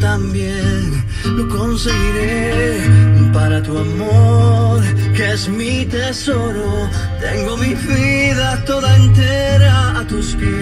también lo conseguiré para tu amor, que es mi tesoro. Tengo mi vida toda entera a tus pies.